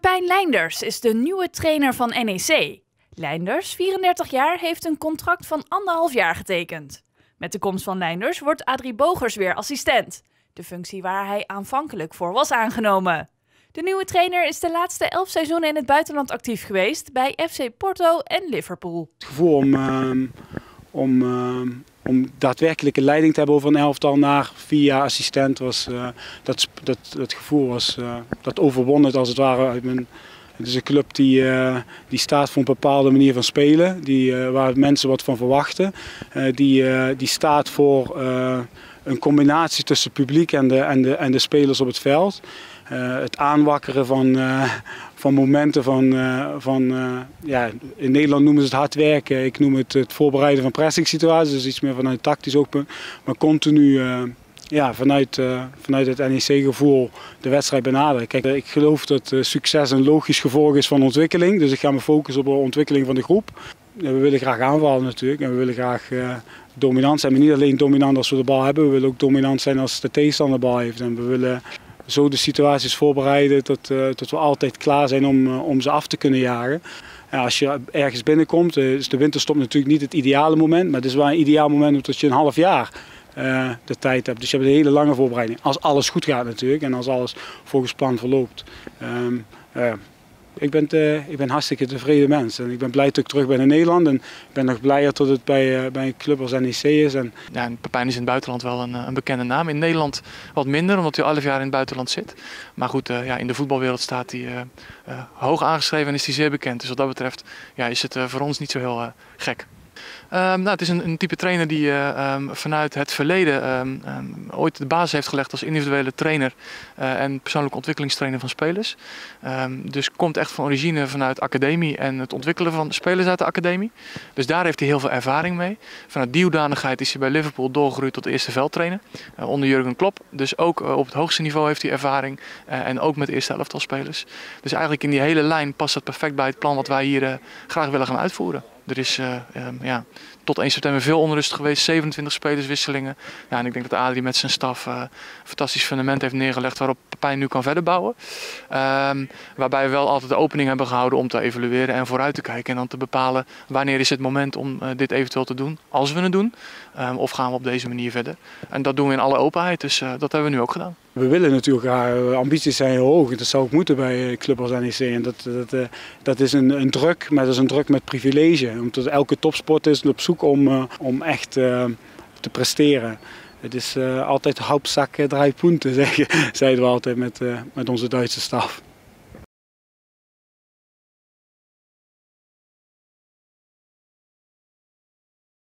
Pepijn Leinders is de nieuwe trainer van NEC. Leinders, 34 jaar, heeft een contract van anderhalf jaar getekend. Met de komst van Leinders wordt Adrie Bogers weer assistent. De functie waar hij aanvankelijk voor was aangenomen. De nieuwe trainer is de laatste elf seizoenen in het buitenland actief geweest bij FC Porto en Liverpool. Het gevoel om, uh, om, uh, om daadwerkelijke leiding te hebben over een elftal naar jaar assistent was uh, dat, dat, gevoel was dat overwonnen als het ware. Het is een club die, die staat voor een bepaalde manier van spelen, die, waar mensen wat van verwachten. die, die staat voor een combinatie tussen publiek en de, en de, en de spelers op het veld. Het aanwakkeren van, van momenten van, van ja, in Nederland noemen ze het hard werken. Ik noem het het voorbereiden van pressing situaties, dus iets meer vanuit tactisch oogpunt. Maar continu ja, vanuit, vanuit het NEC-gevoel de wedstrijd benaderen. Kijk, ik geloof dat succes een logisch gevolg is van ontwikkeling. Dus ik ga me focussen op de ontwikkeling van de groep. We willen graag aanvallen natuurlijk en we willen graag dominant zijn. Maar niet alleen dominant als we de bal hebben, we willen ook dominant zijn als de tegenstander de bal heeft. En we willen zo de situaties voorbereiden dat, uh, we altijd klaar zijn om, om ze af te kunnen jagen. Ja, als je ergens binnenkomt, is de winterstop natuurlijk niet het ideale moment, maar het is wel een ideaal moment omdat je een half jaar de tijd hebt. Dus je hebt een hele lange voorbereiding. Als alles goed gaat natuurlijk en als alles volgens plan verloopt. Um, ik ben, te, ik ben hartstikke tevreden mens. En ik ben blij dat ik terug ben in Nederland. En ik ben nog blijer dat het bij, uh, bij een club als NEC is. En... En Pepijn is in het buitenland wel een, een, bekende naam. In Nederland wat minder, omdat hij 11 jaar in het buitenland zit. Maar goed, ja, in de voetbalwereld staat hij hoog aangeschreven en is hij zeer bekend. Dus wat dat betreft ja, is het voor ons niet zo heel gek. Um, nou, het is een, een, type trainer die uh, um, vanuit het verleden um, ooit de basis heeft gelegd als individuele trainer uh, en persoonlijke ontwikkelingstrainer van spelers. dus komt echt van origine vanuit academie en het ontwikkelen van spelers uit de academie. Dus daar heeft hij heel veel ervaring mee. Vanuit die hoedanigheid is hij bij Liverpool doorgegroeid tot eerste veldtrainer uh, onder Jurgen Klopp. Dus ook op het hoogste niveau heeft hij ervaring en ook met eerste elftal spelers. Dus eigenlijk in die hele lijn past dat perfect bij het plan wat wij hier graag willen gaan uitvoeren. Er is uh, um, ja, tot 1 september veel onrust geweest, 27 spelerswisselingen. Ja, en ik denk dat Adrie met zijn staf uh, een fantastisch fundament heeft neergelegd waarop Pepijn nu kan verder bouwen. Um, waarbij we wel altijd de opening hebben gehouden om te evalueren en vooruit te kijken. En dan te bepalen wanneer is het moment om uh, dit eventueel te doen, als we het doen. Um, of gaan we op deze manier verder. En dat doen we in alle openheid, dus dat hebben we nu ook gedaan. We willen natuurlijk graag, ambities zijn hoog. Dat zou ook moeten bij club als NEC. En dat, dat, dat is een, een druk, maar dat is een druk met privilege. Omdat elke topsport is op zoek om, om echt te presteren. Het is uh, altijd hauptzak draai punten, zeiden we altijd met, met onze Duitse staf.